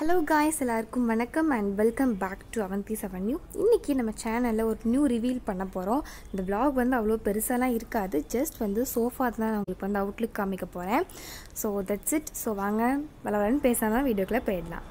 Hello guys எல்லாருக்கும் வணக்கம் and welcome back to Avanthi avenue இன்றைக்கி நம்ம சேனலில் ஒரு நியூ ரிவீல் பண்ண போகிறோம் இந்த vlog வந்து அவ்வளோ பெருசாலாம் இருக்காது. ஜஸ்ட் வந்து சோஃபா தான் நான் உங்களுக்கு வந்து அவுட்லுக் காமிக்க போகிறேன் ஸோ தட்ஸ் இட் ஸோ வாங்க வளவலன்னு பேசாமல் வீடியோக்குள்ளே போயிடலாம்.